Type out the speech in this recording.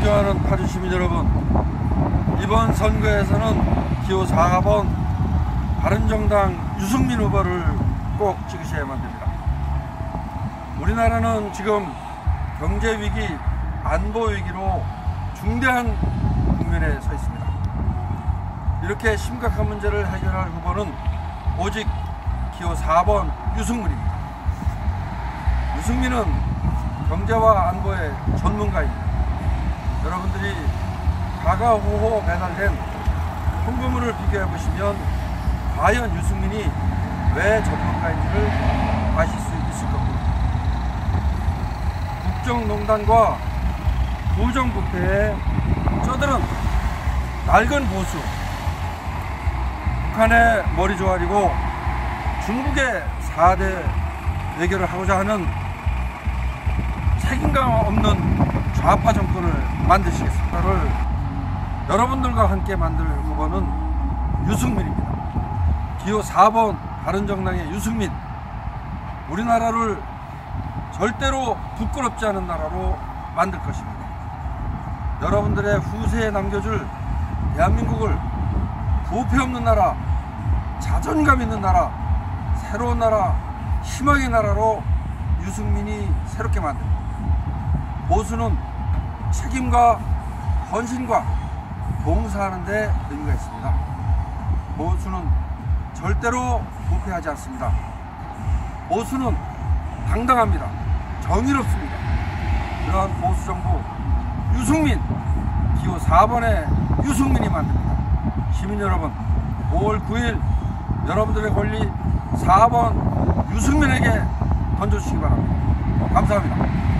존경하는 파주 시민 여러분, 이번 선거에서는 기호 4번 바른정당 유승민 후보를 꼭 찍으셔야만 됩니다. 우리나라는 지금 경제 위기, 안보 위기로 중대한 국면에 서 있습니다. 이렇게 심각한 문제를 해결할 후보는 오직 기호 4번 유승민입니다. 유승민은 경제와 안보의 전문가입니다. 여러분들이 가가호호 배달된 홍보물을 비교해 보시면 과연 유승민이 왜 전문가인지를 아실 수 있을 겁니다. 국정농단과 부정부패에 저들은 낡은 보수, 북한의 머리 조아리고 중국의 4대 외교를 하고자 하는 책임감 없는 좌파 정권을 만드시겠습니다 를 여러분들과 함께 만들 후보는 유승민입니다. 기호 4번 바른정당의 유승민 우리나라를 절대로 부끄럽지 않은 나라로 만들 것입니다. 여러분들의 후세에 남겨줄 대한민국을 부패 없는 나라, 자존감 있는 나라, 새로운 나라, 희망의 나라로 유승민이 새롭게 만듭니다. 보수는 책임과 헌신과 봉사하는 데 의미가 있습니다. 보수는 절대로 부패하지 않습니다. 보수는 당당합니다. 정의롭습니다. 그러한 보수 정부 유승민 기호 4번의 유승민이 만듭니다. 시민 여러분 5월 9일 여러분들의 권리 4번 유승민에게 던져주시기 바랍니다. 감사합니다.